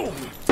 Porra!